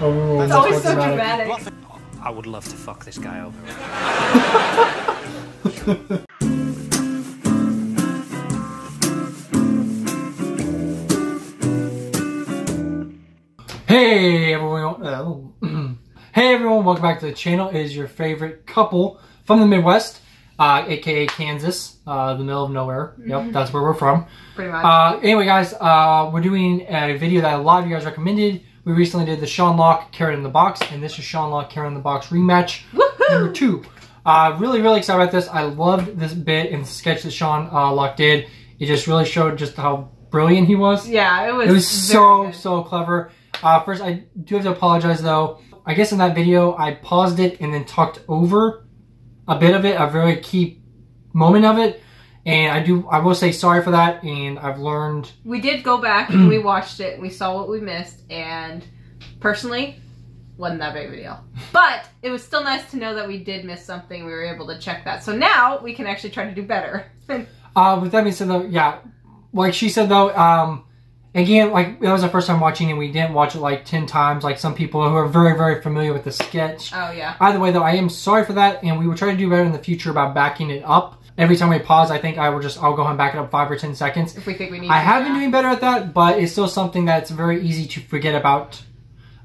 Oh, It's always so dramatic. dramatic. I would love to fuck this guy over. Hey everyone! uh, hey everyone! Welcome back to the channel. It is your favorite couple from the Midwest, uh, aka Kansas, uh, the middle of nowhere. Yep, that's where we're from. Pretty much. Uh, anyway, guys, uh, we're doing a video that a lot of you guys recommended. We recently did the Sean Lock Carrot in the Box, and this is Sean Lock Carrot in the Box rematch number two. Uh, really, really excited about this. I loved this bit in the sketch that Sean uh, Lock did. It just really showed just how brilliant he was. yeah, it was. It was so good. so clever. Uh, first, I do have to apologize though. I guess in that video, I paused it and then talked over a bit of it, a very key moment of it, and I do. I will say sorry for that, and I've learned. We did go back and we watched it. and We saw what we missed, and personally, wasn't that big of a deal. But it was still nice to know that we did miss something. We were able to check that. So now we can actually try to do better. Uh, with that being said, though, yeah, like she said though, um, again, like that was the first time watching, and we didn't watch it like ten times, like some people who are very very familiar with the sketch. oh yeah. Either way, though, I am sorry for that, and we will try to do better in the future about backing it up. Every time we pause, I think I will just I'll go and back it up five or ten seconds. If we think we need. I have been doing better at that, but it's still something that's very easy to forget about.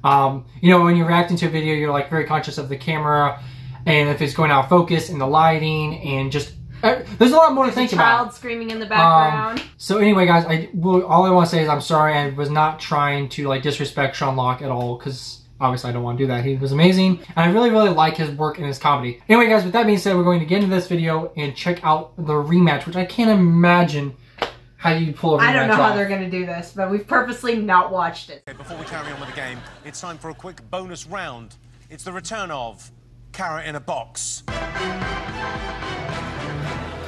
Um, you know, when you're reacting to a video, you're like very conscious of the camera, and if it's going out of focus, and the lighting, and just uh, there's a lot more to think child about. screaming in the background. So anyway, guys, I well, all I want to say is I'm sorry. I was not trying to like disrespect Sean Lock at all because obviously I don't want to do that. He was amazing, and I really really like his work and his comedy. Anyway, guys, with that being said, we're going to get into this video and check out the rematch, which I can't imagine how you pull a rematch I don't know off. how they're gonna do this, but we've purposely not watched it. Okay, before we carry on with the game, it's time for a quick bonus round. It's the return of Carrot in a Box.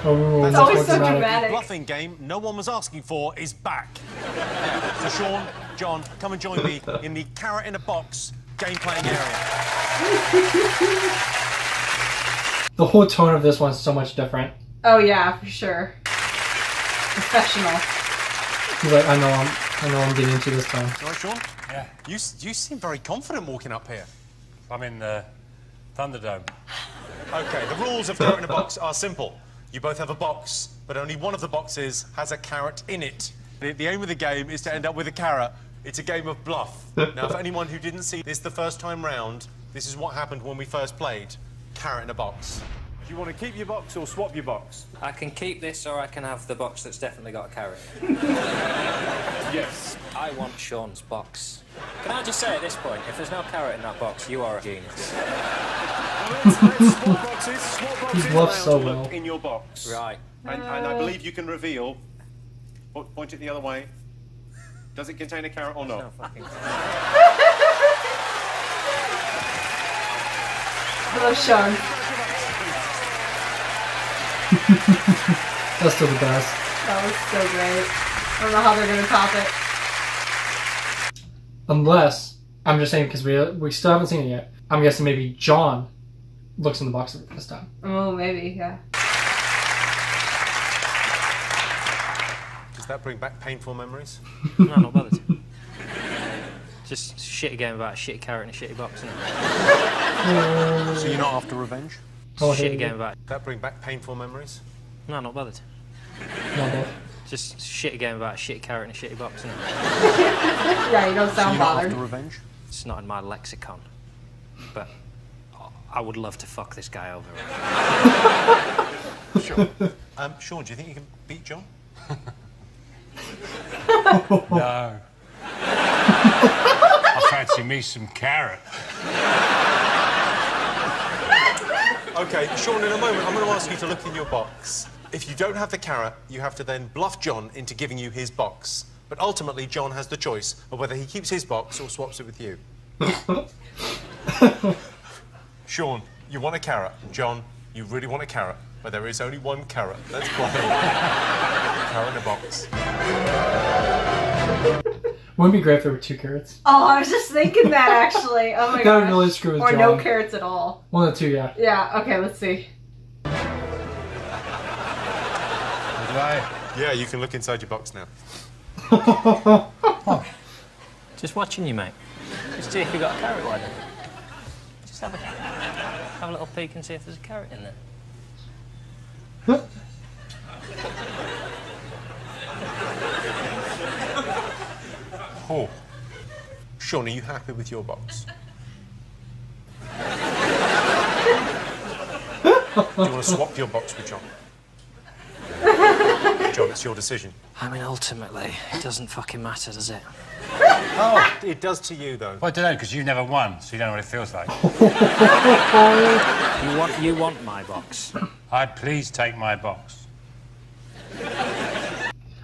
Oh, That's that's always so dramatic. dramatic. Bluffing game no one was asking for is back. so Sean, Jon, come and join me in the Carrot in a Box game playing area. The whole tone of this one's so much different. Oh yeah, for sure. Professional. He's like, I know I'm, I know I'm getting into this time. All right, Sean? Yeah, You, you seem very confident walking up here. I'm in the Thunderdome. Okay, the rules of Carrot in a Box are simple. You both have a box, but only one of the boxes has a carrot in it. The, the aim of the game is to end up with a carrot. It's a game of bluff. now, for anyone who didn't see this the first time round, this is what happened when we first played Carrot in a Box. Do you want to keep your box or swap your box? I can keep this or I can have the box that's definitely got a carrot. Yes. I want Sean's box. Can I just say at this point, if there's no carrot in that box, you are a genius. Let's, let's swap boxes. Swap boxes bluffs so to look well. in your box. Right. And, and I believe you can reveal. Point it the other way. Does it contain a carrot or No not? fucking Hello, Sean. That's still the best. That was so great. I don't know how they're gonna top it. Unless, I'm just saying because we, we still haven't seen it yet. I'm guessing maybe Jon looks in the box this time. Oh, maybe, yeah. That bring back painful memories? No, not bothered. Just shit game about a shitty carrot and a shitty box, isn't it? So you're not after revenge? Oh, shit hey, game about. Does that bring back painful memories? No, not bothered. no, no. Just shitty game about a shitty carrot and a shitty box, isn't it? Yeah, you don't So sound you're not bothered. after revenge? It's not in my lexicon. But I would love to fuck this guy over. Sure. Um, Sean, do you think you can beat Jon? No. I fancy me some carrot. Okay, Sean, in a moment, I'm going to ask you to look in your box. If you don't have the carrot, you have to then bluff Jon into giving you his box. But ultimately, Jon has the choice of whether he keeps his box or swaps it with you. Sean, you want a carrot. Jon, you really want a carrot. But there is only one carrot. Let's play. carrot in a box. Wouldn't it be great if there were two carrots? Oh, I was just thinking that actually. Oh my god. That would really screw with Or Jon. no carrots at all. One of the two, yeah. Yeah, okay, let's see. Do I? Yeah, you can look inside your box now. Just watching you, mate. Just see if you got a carrot, why don't? Just have a, have a little peek and see if there's a carrot in there. Oh. Sean, are you happy with your box? Do you want to swap your box with Jon? Jon, it's your decision. I mean, ultimately, it doesn't fucking matter, does it? Oh, it does to you, though. Well, I don't know, because you've never won, so you don't know what it feels like. You want, you want my box. I'd please take my box.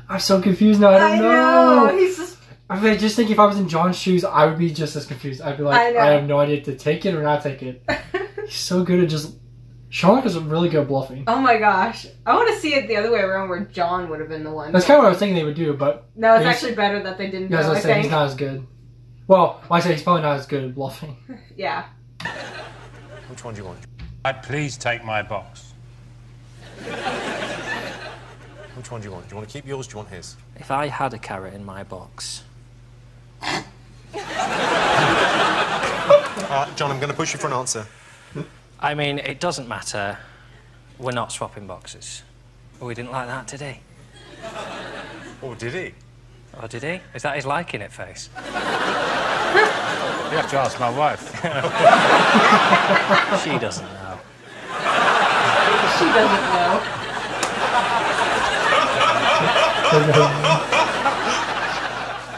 I'm so confused now. I don't I know. know. He's just. I mean, just think if I was in Jon's shoes, I would be just as confused. I'd be like, I I, have no idea to take it or not take it. He's so good at just. Sean is really good bluffing. oh my gosh. I want to see it the other way around where Jon would have been the one. That's kind of what I was thinking they would do, but No, it's actually better that they didn't yeah, as go, I I said, he's not as good. Well, I say he's probably not as good at bluffing. Yeah. Which one do you want? I'd please take my box. Which one do you want? Do you want to keep yours? Do you want his? If I had a carrot in my box, Uh, Jon, I'm going to push you for an answer. I mean, it doesn't matter. We're not swapping boxes. Oh, we didn't like that, did he? Oh, did he? Or did he? Is that his liking it face? You have to ask my wife. She doesn't know. She doesn't know.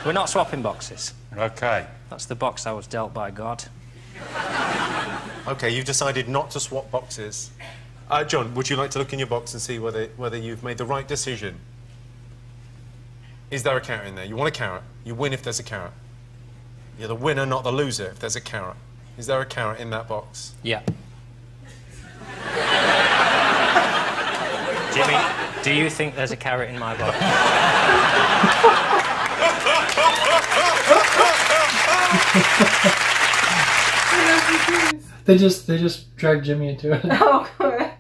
We're not swapping boxes. okay. That's the box I was dealt by God. Okay, you've decided not to swap boxes. Uh, Jon, would you like to look in your box and see whether, whether you've made the right decision? Is there a carrot in there? You want a carrot. You win if there's a carrot. You're the winner, not the loser, if there's a carrot. Is there a carrot in that box? Yeah. Jimmy, do you think there's a carrot in my box? They just they just dragged Jimmy into it. Oh, God.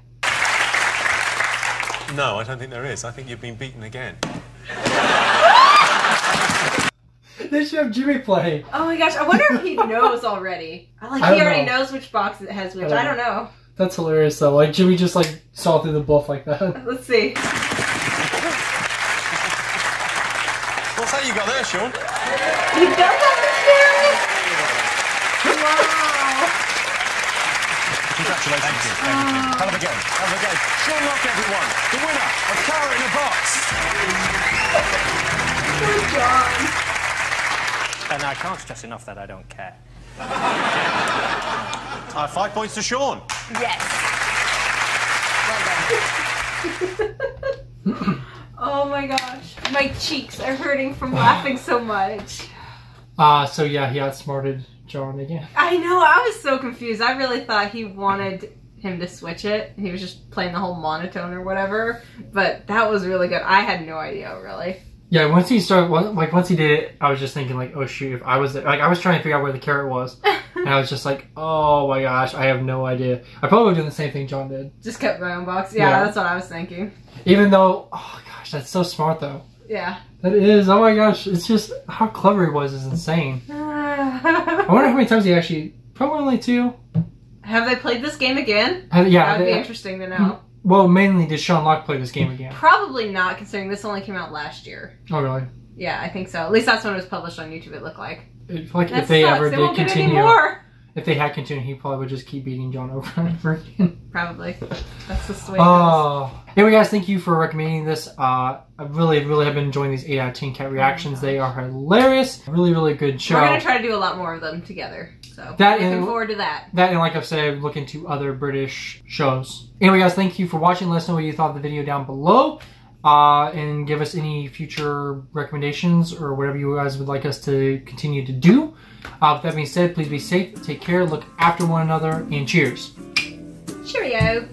No, I don't think there is. I think you've been beaten again. they should have Jimmy play. Oh my gosh, I wonder if he knows already. I Like he already know. knows which box it has which. I don't I don't know. That's hilarious though. Like Jimmy just like saw through the bluff like that. Let's see. What's that you got there, Sean? He does Thank Congratulations. you. Have a game. Have a game. Sean Lock, everyone. The winner of Carrot in a Box. Poor Jon. And I can't stress enough that I don't care. Uh, five points to Sean. Yes. Well done. oh my gosh, my cheeks are hurting from laughing so much. Uh so yeah, he outsmarted Jon again. I know, I was so confused. I really thought he wanted him to switch it. He was just playing the whole monotone or whatever. But that was really good. I had no idea, really. Yeah, once he started, like once he did it, I was just thinking like, oh shoot, if I was there, like I was trying to figure out where the carrot was, and I was just like, oh my gosh, I have no idea. I probably would do the same thing Jon did, Just kept my own box. Yeah, Yeah. that's what I was thinking. even though, oh gosh, that's so smart though. Yeah. That is, oh my gosh, it's just how clever he was is insane. I wonder how many times he actually, probably only two. Have they played this game again? Uh, yeah, That would be interesting to know. well, mainly did Sean Lock play this game again? Probably not, considering this only came out last year. Oh really? Yeah, I think so. At least that's when it was published on YouTube. It looked like. If, like That if they sucks. ever they did won't get any continue, more. if they had continued, he probably would just keep beating Jon over and over again. Probably. That's just the way it goes. Oh. Anyway, guys, thank you for recommending this. Uh, I really, really have been enjoying these 8 out of 10 cat reactions. They are hilarious. Really, really good show. We're gonna try to do a lot more of them together. So That looking and- forward to that. that, and like I've said, look into other British shows. Anyway, guys, thank you for watching. Let us know what you thought of the video down below. Uh, and give us any future recommendations or whatever you guys would like us to continue to do. Uh, with that being said, please be safe, take care, look after one another, and cheers. Cheerio.